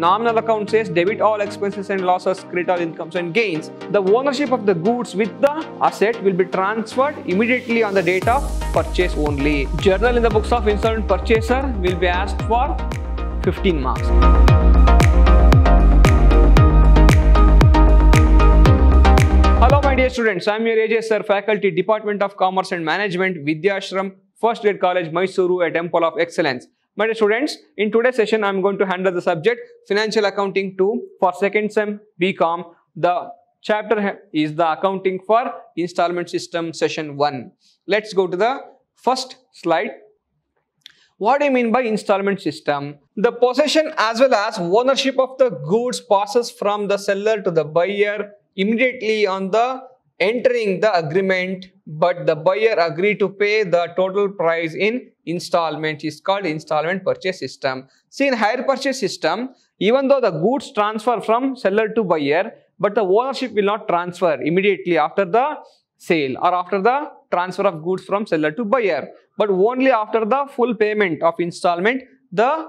nominal account says debit all expenses and losses, credit all incomes and gains. The ownership of the goods with the asset will be transferred immediately on the date of purchase only. Journal in the books of installment purchaser will be asked for 15 marks. Hello my dear students, I am your AJ sir, faculty, Department of Commerce and Management, Vidhyaashram, First Grade College, Mysuru, a temple of excellence. My dear students, in today's session, I am going to handle the subject Financial Accounting 2 for second sem BCom. The chapter is the accounting for installment system session 1. Let's go to the first slide. What do you mean by installment system? The possession as well as ownership of the goods passes from the seller to the buyer immediately on the entering the agreement but the buyer agree to pay the total price in installment. Is called installment purchase system. See in hire purchase system even though the goods transfer from seller to buyer but the ownership will not transfer immediately after the sale or after the transfer of goods from seller to buyer but only after the full payment of installment the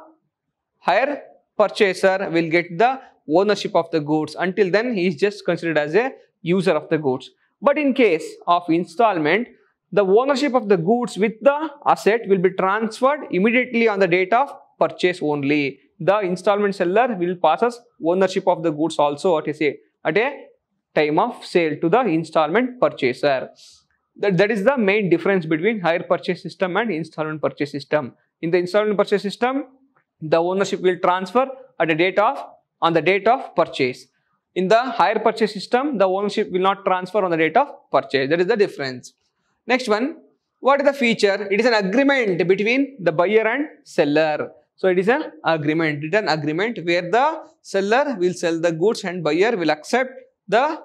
hire purchaser will get the ownership of the goods. Until then he is just considered as a user of the goods but in case of installment the ownership of the goods with the asset will be transferred immediately on the date of purchase only. The installment seller will pass us ownership of the goods also at a, at a time of sale to the installment purchaser. That, that is the main difference between hire purchase system and installment purchase system. In the installment purchase system the ownership will transfer at the date of on the date of purchase. In the hire purchase system, the ownership will not transfer on the date of purchase. That is the difference. Next one, what is the feature? It is an agreement between the buyer and seller. So it is an agreement, written agreement where the seller will sell the goods and buyer will accept the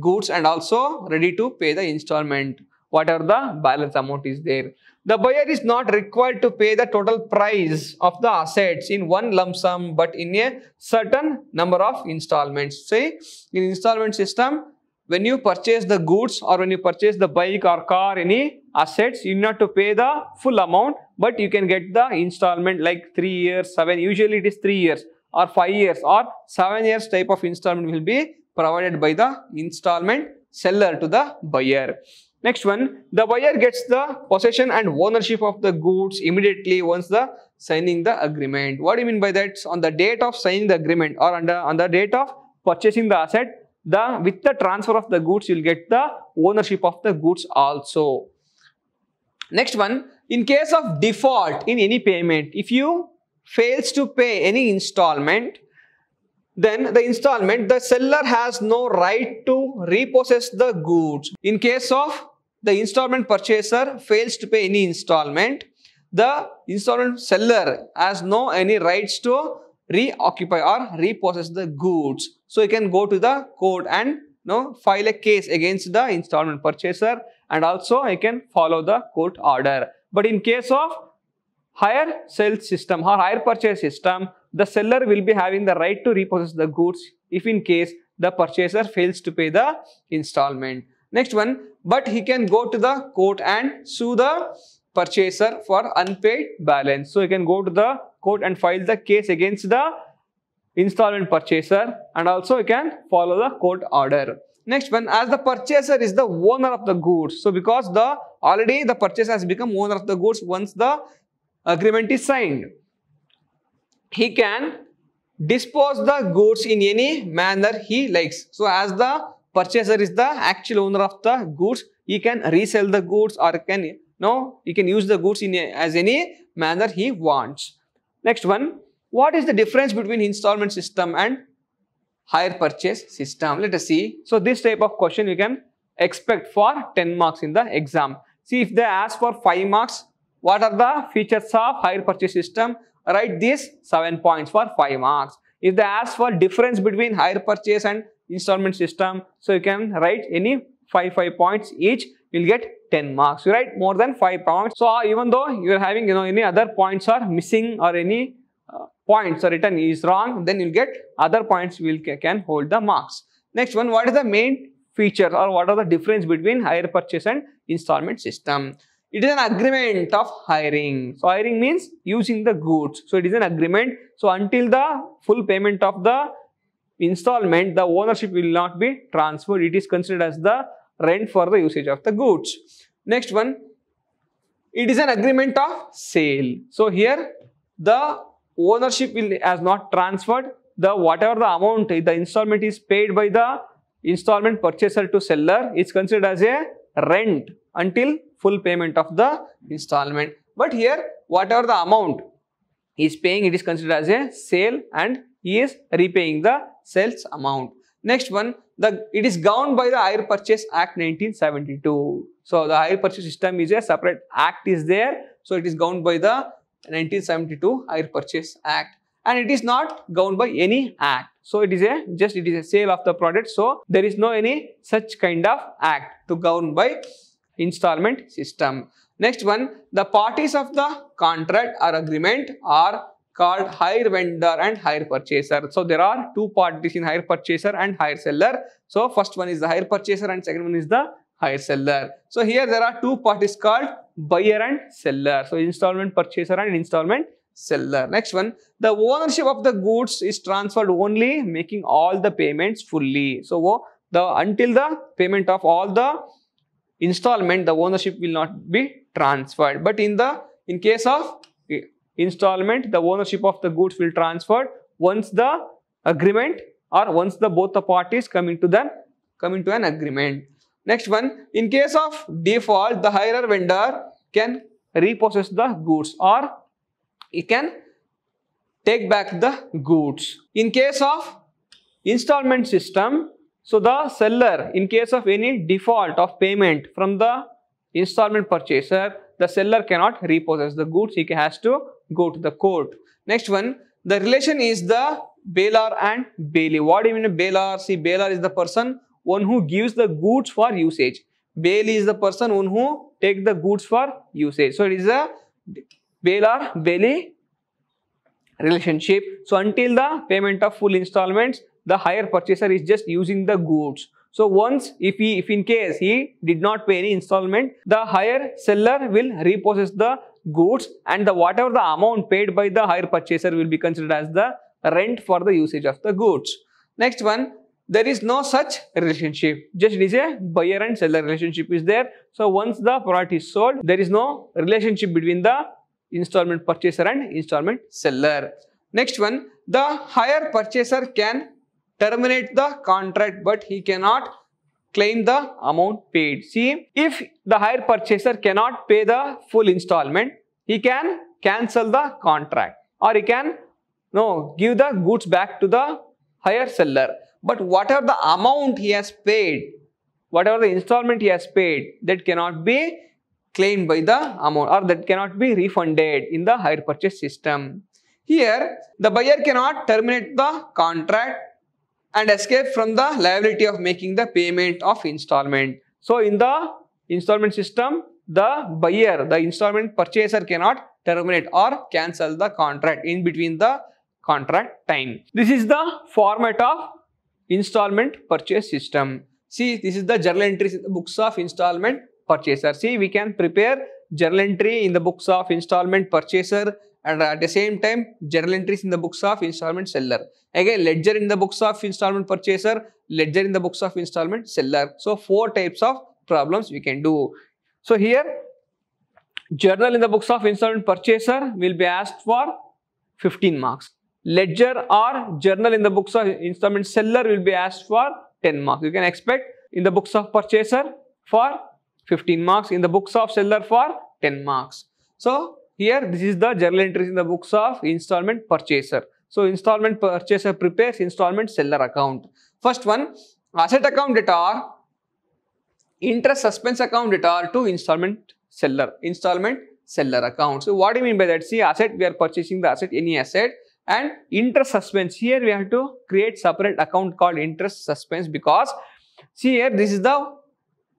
goods and also ready to pay the installment, whatever the balance amount is there. The buyer is not required to pay the total price of the assets in one lump sum but in a certain number of installments. Say in installment system, when you purchase the goods or when you purchase the bike or car, any assets, you need not to pay the full amount but you can get the installment like 3 years, 7, usually it is 3 years or 5 years or 7 years type of installment will be provided by the installment seller to the buyer. Next one, the buyer gets the possession and ownership of the goods immediately once the signing the agreement. What do you mean by that? On the date of signing the agreement or the, on the date of purchasing the asset, the with the transfer of the goods, you'll get the ownership of the goods also. Next one, in case of default in any payment, if you fails to pay any installment, then the installment, the seller has no right to repossess the goods. In case of the installment purchaser fails to pay any installment, the installment seller has no any rights to reoccupy or repossess the goods. So you can go to the court and you know, file a case against the installment purchaser and also you can follow the court order. But in case of hire sales system or hire purchase system, the seller will be having the right to repossess the goods if in case the purchaser fails to pay the installment. Next one, but he can go to the court and sue the purchaser for unpaid balance. So, he can go to the court and file the case against the installment purchaser and also he can follow the court order. Next one, as the purchaser is the owner of the goods. So, because the already the purchaser has become owner of the goods once the agreement is signed. He can dispose the goods in any manner he likes. So, as the purchaser is the actual owner of the goods, he can resell the goods or can no, he can use the goods in a, as any manner he wants. Next one, what is the difference between installment system and hire purchase system? Let us see. So, this type of question you can expect for 10 marks in the exam. See if they ask for 5 marks, what are the features of hire purchase system? Write these 7 points for 5 marks. If they ask for difference between hire purchase and installment system, so you can write any 5 5 points each, you'll get 10 marks. You write more than 5 points. So even though you're having you know any other points are missing or any uh, points are written is wrong, then you'll get other points will can hold the marks. Next one, what is the main feature or what are the difference between hire purchase and installment system? it is an agreement of hiring. So hiring means using the goods. So it is an agreement. So until the full payment of the installment, the ownership will not be transferred. It is considered as the rent for the usage of the goods. Next one, it is an agreement of sale. So here the ownership will has not transferred. The whatever the amount the installment is paid by the installment purchaser to seller is considered as a rent until full payment of the installment. But here whatever the amount is paying it is considered as a sale and is repaying the sales amount. Next one, the it is governed by the Hire Purchase Act 1972. So the hire purchase system is a separate act is there. So it is governed by the 1972 Hire Purchase Act and it is not governed by any act. So it is a just it is a sale of the product. So there is no any such kind of act to govern by installment system. Next one, the parties of the contract or agreement are called hire vendor and hire purchaser. So there are two parties in hire purchaser and hire seller. So first one is the hire purchaser and second one is the hire seller. So here there are two parties called buyer and seller. So installment purchaser and installment seller. Next one, the ownership of the goods is transferred only making all the payments fully. So the until the payment of all the installment, the ownership will not be transferred. But in the in case of eh, installment, the ownership of the goods will transfer once the agreement or once the both the parties come into the come into an agreement. Next one, in case of default, the hirer vendor can repossess the goods or he can take back the goods. In case of installment system, so the seller, in case of any default of payment from the installment purchaser, the seller cannot repossess the goods. He has to go to the court. Next one, the relation is the bailor and bailee. What do you mean bailor? See, bailor is the person one who gives the goods for usage. Bailee is the person one who take the goods for usage. So it is a bailor bailee relationship. So until the payment of full installments, the hire purchaser is just using the goods. So once if he if in case he did not pay any installment, the hire seller will repossess the goods and the whatever the amount paid by the hire purchaser will be considered as the rent for the usage of the goods. Next one, there is no such relationship. Just it is a buyer and seller relationship is there. So once the product is sold, there is no relationship between the installment purchaser and installment seller. Next one, the hire purchaser can terminate the contract but he cannot claim the amount paid. See, if the hire purchaser cannot pay the full installment, he can cancel the contract or he can no give the goods back to the hire seller. But whatever the amount he has paid, whatever the installment he has paid, that cannot be claimed by the amount or that cannot be refunded in the hire purchase system. Here, the buyer cannot terminate the contract and escape from the liability of making the payment of installment. So in the installment system, the buyer, the installment purchaser cannot terminate or cancel the contract in between the contract time. This is the format of installment purchase system. See, this is the journal entries in the books of installment purchaser. See, we can prepare journal entry in the books of installment purchaser and at the same time journal entries in the books of installment seller. Again ledger in the books of installment purchaser, ledger in the books of installment seller. So four types of problems we can do. So here journal in the books of installment purchaser will be asked for 15 marks. Ledger or journal in the books of installment seller will be asked for 10 marks. You can expect in the books of purchaser for 15 marks, in the books of seller for 10 marks. So here, this is the journal entries in the books of installment purchaser. So, installment purchaser prepares installment seller account. First one, asset account debtor, interest suspense account debtor to installment seller, installment seller account. So, what do you mean by that? See, asset, we are purchasing the asset, any asset and interest suspense. Here, we have to create separate account called interest suspense because see here, this is the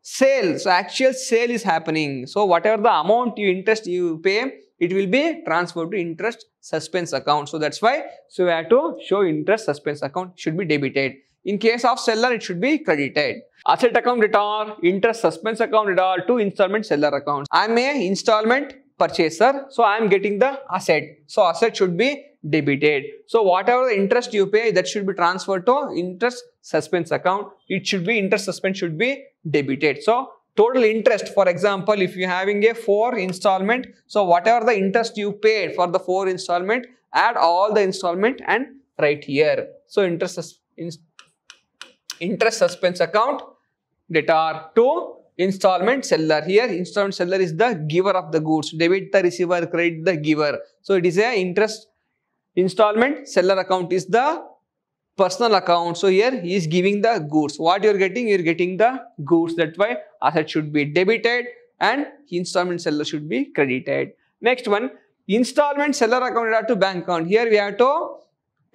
sale. So, actual sale is happening. So, whatever the amount you interest you pay, it will be transferred to interest suspense account. So that's why, so we have to show interest suspense account should be debited. In case of seller, it should be credited. Asset account debtor, interest suspense account debtor, to installment seller accounts. I am a installment purchaser, so I am getting the asset. So asset should be debited. So whatever the interest you pay, that should be transferred to interest suspense account. It should be interest suspense should be debited. So total interest, for example, if you're having a four installment, so whatever the interest you paid for the four installment, add all the installment and write here. So interest interest suspense account debtor to installment seller here. Installment seller is the giver of the goods. Debit the receiver credit the giver. So it is a interest installment. Seller account is the personal account so here he is giving the goods what you are getting you are getting the goods that's why asset should be debited and installment seller should be credited next one installment seller account to bank account here we have to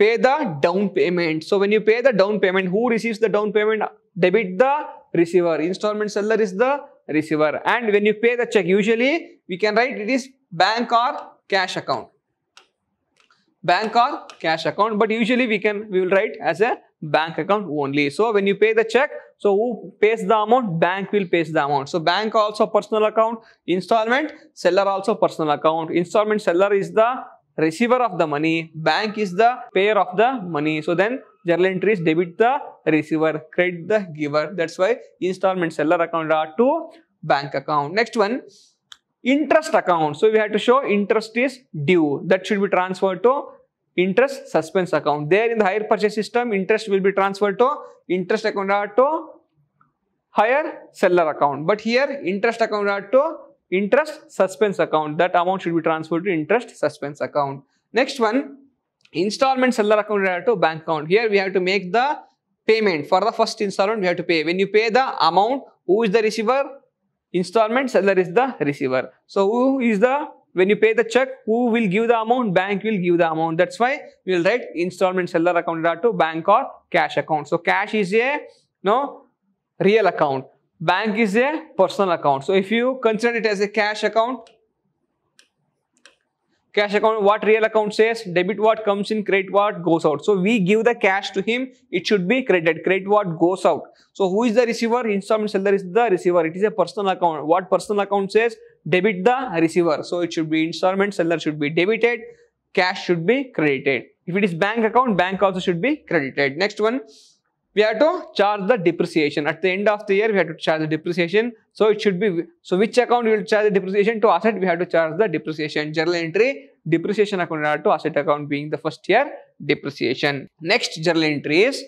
pay the down payment. So when you pay the down payment, who receives the down payment? Debit the receiver. Installment seller is the receiver. And when you pay the check, usually we can write it is bank or cash account. Bank or cash account, but usually we can we will write as a bank account only. So when you pay the check, so who pays the amount? Bank will pay the amount. So bank also personal account, installment, seller also personal account. Installment seller is the receiver of the money, bank is the payer of the money. So then journal entries debit the receiver, credit the giver. That's why installment seller account are to bank account. Next one, interest account. So we have to show interest is due. That should be transferred to interest suspense account. There in the hire purchase system, interest will be transferred to interest account are to hire seller account. But here interest account are to interest suspense account. That amount should be transferred to interest suspense account. Next one, installment seller account to bank account. Here we have to make the payment. For the first installment, we have to pay. When you pay the amount, who is the receiver? Installment seller is the receiver. So who is the when you pay the check, who will give the amount? Bank will give the amount. That's why we will write installment seller account to bank or cash account. So cash is a no real account bank is a personal account. So if you consider it as a cash account, cash account what real account says debit what comes in credit what goes out. So we give the cash to him it should be credited. Credit what goes out. So who is the receiver? Installment seller is the receiver. It is a personal account. What personal account says? Debit the receiver. So it should be installment seller should be debited cash should be credited. If it is bank account bank also should be credited. Next one we have to charge the depreciation. At the end of the year, we have to charge the depreciation. So it should be, so which account we will charge the depreciation to asset, we have to charge the depreciation. Journal entry, depreciation account to asset account being the first year depreciation. Next journal entry is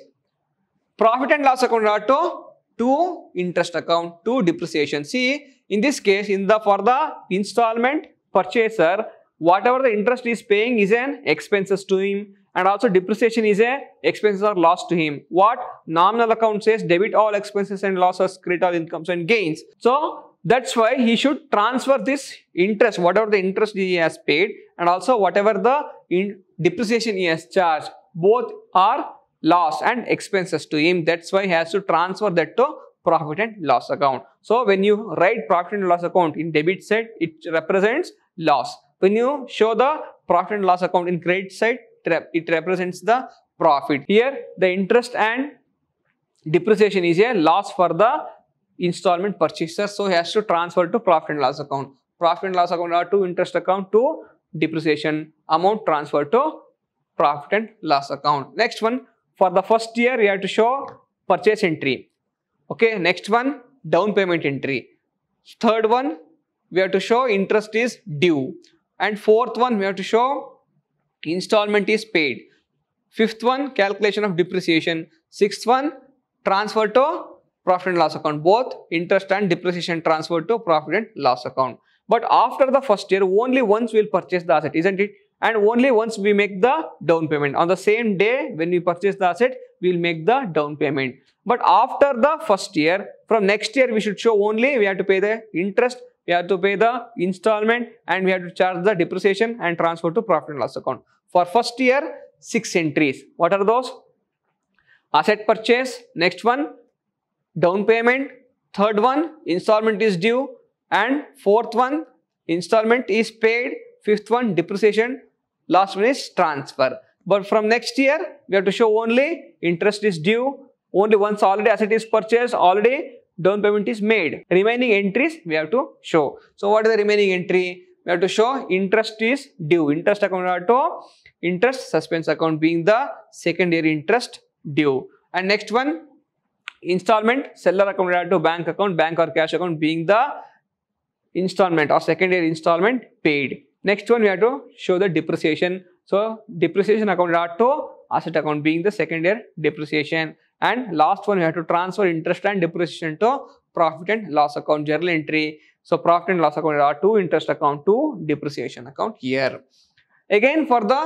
profit and loss account to to interest account to depreciation. See, in this case, in the for the installment purchaser, whatever the interest is paying is an expenses to him and also depreciation is a expenses or loss to him. What nominal account says debit all expenses and losses, credit all incomes and gains. So that's why he should transfer this interest, whatever the interest he has paid and also whatever the depreciation he has charged. Both are loss and expenses to him. That's why he has to transfer that to profit and loss account. So when you write profit and loss account in debit side, it represents loss. When you show the profit and loss account in credit side, it represents the profit. Here the interest and depreciation is a loss for the installment purchaser. So he has to transfer to profit and loss account. Profit and loss account are to interest account to depreciation amount transfer to profit and loss account. Next one for the first year we have to show purchase entry. Okay, next one down payment entry. Third one we have to show interest is due and fourth one we have to show installment is paid. Fifth one, calculation of depreciation. Sixth one, transfer to profit and loss account. Both interest and depreciation transfer to profit and loss account. But after the first year, only once we will purchase the asset, isn't it? And only once we make the down payment. On the same day, when we purchase the asset, we will make the down payment. But after the first year, from next year, we should show only we have to pay the interest we have to pay the installment and we have to charge the depreciation and transfer to profit and loss account. For first year, six entries. What are those? Asset purchase, next one, down payment, third one, installment is due and fourth one, installment is paid, fifth one depreciation, last one is transfer. But from next year, we have to show only interest is due, only once already asset is purchased, already down payment is made. Remaining entries we have to show. So what is the remaining entry? We have to show interest is due. Interest account to interest suspense account being the second year interest due. And next one installment seller account to bank account, bank or cash account being the installment or second year installment paid. Next one we have to show the depreciation. So depreciation account to asset account being the second year depreciation. And last one we have to transfer interest and depreciation to profit and loss account journal entry. So profit and loss account are to interest account to depreciation account here. Again for the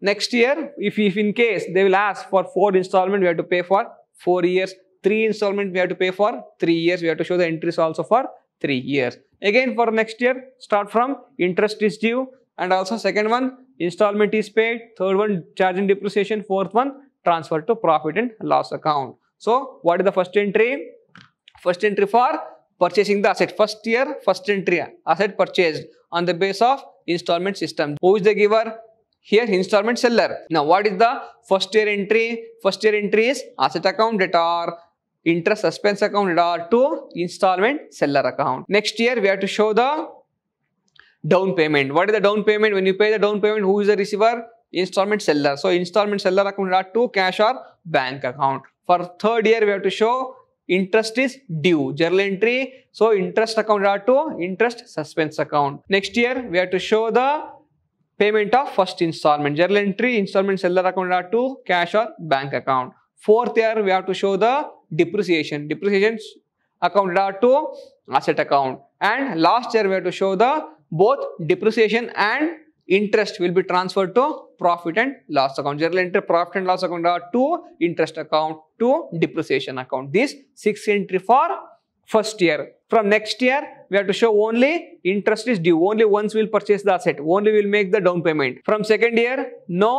next year, if, if in case they will ask for four installment, we have to pay for four years. Three installment we have to pay for three years. We have to show the entries also for three years. Again for next year, start from interest is due and also second one installment is paid, third one charging depreciation, fourth one transfer to profit and loss account. So what is the first entry? First entry for purchasing the asset. First year, first entry asset purchased on the base of installment system. Who is the giver? Here installment seller. Now what is the first year entry? First year entry is asset account debtor interest suspense account are to installment seller account. Next year we have to show the down payment. What is the down payment? When you pay the down payment, who is the receiver? Installment seller. So installment seller account are to cash or bank account. For third year we have to show interest is due. Journal entry. So interest account are to interest suspense account. Next year we have to show the payment of first installment. Journal entry installment seller account are to cash or bank account. Fourth year we have to show the depreciation. Depreciation account are to asset account. And last year we have to show the both depreciation and interest will be transferred to profit and loss account. General entry profit and loss account are to interest account to depreciation account. This six entry for first year. From next year, we have to show only interest is due. Only once we will purchase the asset. Only we will make the down payment. From second year, no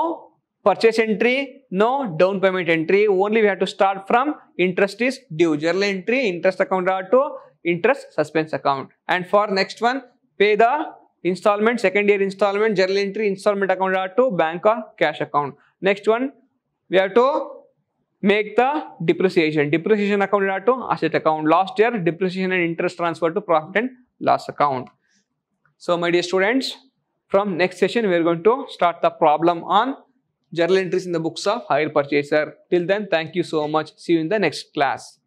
purchase entry, no down payment entry. Only we have to start from interest is due. Journal entry, interest account to interest suspense account. And for next one, pay the installment, second year installment, journal entry, installment account are to bank or cash account. Next one, we have to make the depreciation. Depreciation account are to asset account. Last year, depreciation and interest transfer to profit and loss account. So my dear students, from next session, we are going to start the problem on journal entries in the books of hire purchaser. Till then, thank you so much. See you in the next class.